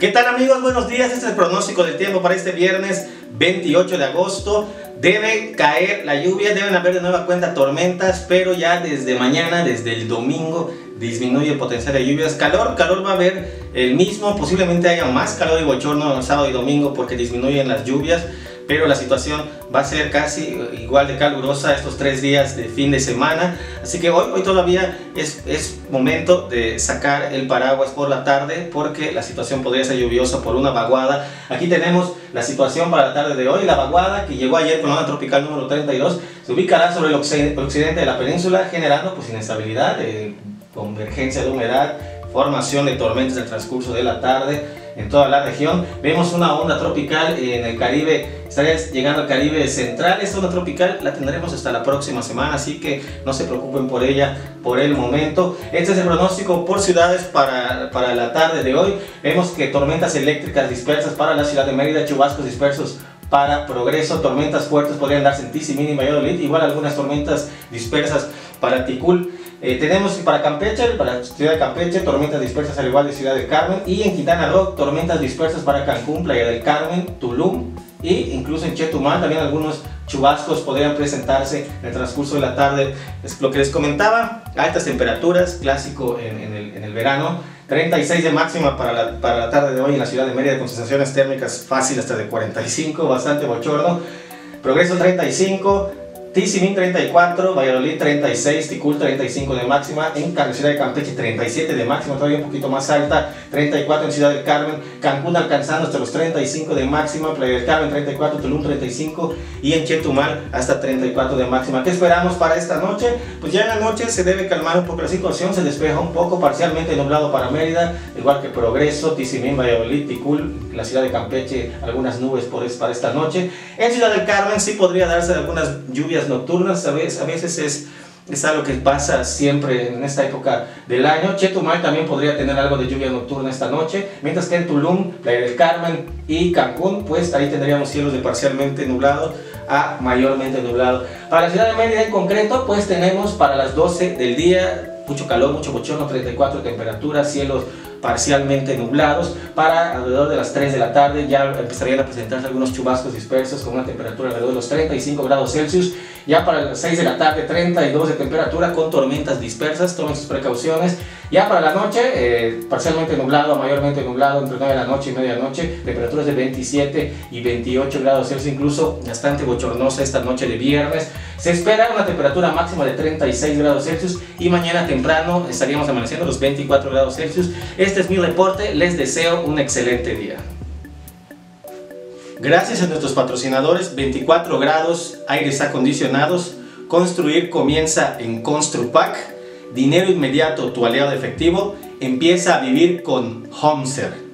¿Qué tal amigos? Buenos días. Este es el pronóstico del tiempo para este viernes 28 de agosto. Debe caer la lluvia, deben haber de nueva cuenta tormentas, pero ya desde mañana, desde el domingo, disminuye el potencial de lluvias. Calor, calor va a haber el mismo, posiblemente haya más calor y bochorno sábado y domingo porque disminuyen las lluvias pero la situación va a ser casi igual de calurosa estos tres días de fin de semana. Así que hoy, hoy todavía es, es momento de sacar el paraguas por la tarde porque la situación podría ser lluviosa por una vaguada. Aquí tenemos la situación para la tarde de hoy. La vaguada que llegó ayer con la onda tropical número 32 se ubicará sobre el occidente de la península generando pues inestabilidad, convergencia de humedad, formación de tormentas en el transcurso de la tarde en toda la región. Vemos una onda tropical en el Caribe, estaría llegando al Caribe central. Esta onda tropical la tendremos hasta la próxima semana, así que no se preocupen por ella por el momento. Este es el pronóstico por ciudades para, para la tarde de hoy. Vemos que tormentas eléctricas dispersas para la ciudad de Mérida, chubascos dispersos para Progreso, tormentas fuertes podrían darse en Tizimín y Valladolid, igual algunas tormentas dispersas para Ticul. Eh, tenemos para Campeche, para Ciudad de Campeche, tormentas dispersas al igual de Ciudad de Carmen. Y en Quintana Roo, tormentas dispersas para Cancún, Playa del Carmen, Tulum. Y incluso en Chetumal también algunos chubascos podrían presentarse en el transcurso de la tarde. Es lo que les comentaba, altas temperaturas, clásico en, el, en el, verano. 36 de máxima para la, para la tarde de hoy en la ciudad de Mérida con sensaciones térmicas fáciles hasta de 45, bastante bochorno. Progreso 35, Tizimín 34, Valladolid 36, Ticul 35 de máxima, en Ciudad de Campeche 37 de máxima, todavía un poquito más alta, 34 en Ciudad del Carmen, Cancún alcanzando hasta los 35 de máxima, Playa del Carmen 34, Tulum 35 y en Chetumal hasta 34 de máxima. ¿Qué esperamos para esta noche? Pues ya en la noche se debe calmar un poco la situación, se despeja un poco, parcialmente nublado para Mérida, igual que Progreso, Tizimín, Valladolid, Ticul, la ciudad de Campeche, algunas nubes por, para esta noche. En Ciudad del Carmen sí podría darse algunas lluvias nocturnas, a veces, a veces es, es algo que pasa siempre en esta época del año. Chetumal también podría tener algo de lluvia nocturna esta noche, mientras que en Tulum, Playa del Carmen y Cancún, pues ahí tendríamos cielos de parcialmente nublado a mayormente nublado. Para la ciudad de Mérida en concreto, pues tenemos para las 12 del día mucho calor, mucho bochorno, 34 temperatura, cielos parcialmente nublados. Para alrededor de las 3 de la tarde ya empezarían a presentarse algunos chubascos dispersos con una temperatura alrededor de los 35 grados Celsius. Ya para las 6 de la tarde 32 de temperatura con tormentas dispersas, tomen sus precauciones. Ya para la noche, eh, parcialmente nublado, mayormente nublado, entre 9 de la noche y medianoche, temperaturas de 27 y 28 grados Celsius, incluso bastante bochornosa esta noche de viernes. Se espera una temperatura máxima de 36 grados Celsius y mañana temprano estaríamos amaneciendo los 24 grados Celsius. Este es mi reporte, les deseo un excelente día. Gracias a nuestros patrocinadores 24 grados, aires acondicionados, construir comienza en Construpack dinero inmediato, tu aliado efectivo, empieza a vivir con HomeSer.